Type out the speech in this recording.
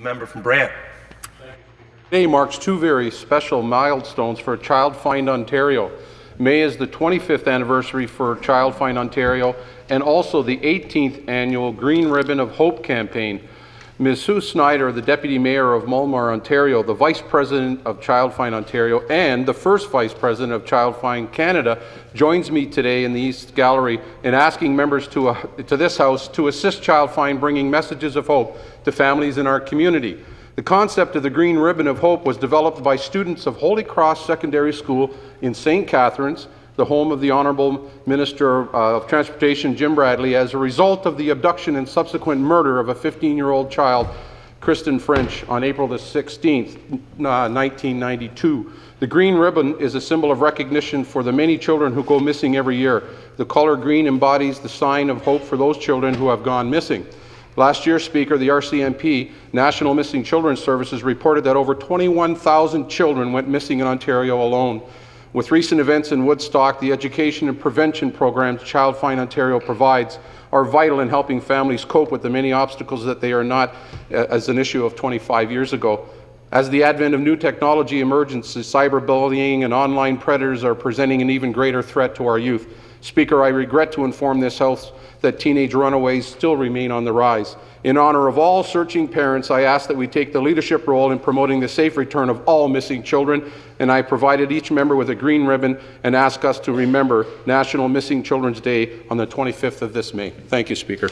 Member from Brant. Today marks two very special milestones for Child Find Ontario. May is the 25th anniversary for Child Find Ontario and also the 18th annual Green Ribbon of Hope campaign. Ms. Sue Snyder, the Deputy Mayor of Mulmur, Ontario, the Vice President of Child Find Ontario, and the first Vice President of Child Find Canada, joins me today in the East Gallery in asking members to, uh, to this House to assist Child Find bringing messages of hope to families in our community. The concept of the Green Ribbon of Hope was developed by students of Holy Cross Secondary School in St. Catharines, the home of the Honourable Minister uh, of Transportation Jim Bradley, as a result of the abduction and subsequent murder of a 15-year-old child, Kristen French, on April the 16th, uh, 1992. The green ribbon is a symbol of recognition for the many children who go missing every year. The color green embodies the sign of hope for those children who have gone missing. Last year, Speaker, the RCMP, National Missing Children Services, reported that over 21,000 children went missing in Ontario alone. With recent events in Woodstock, the education and prevention programs Child Find Ontario provides are vital in helping families cope with the many obstacles that they are not uh, as an issue of 25 years ago. As the advent of new technology emerges, cyberbullying and online predators are presenting an even greater threat to our youth. Speaker, I regret to inform this House that teenage runaways still remain on the rise. In honor of all searching parents, I ask that we take the leadership role in promoting the safe return of all missing children, and I provided each member with a green ribbon and ask us to remember National Missing Children's Day on the 25th of this May. Thank you, Speaker.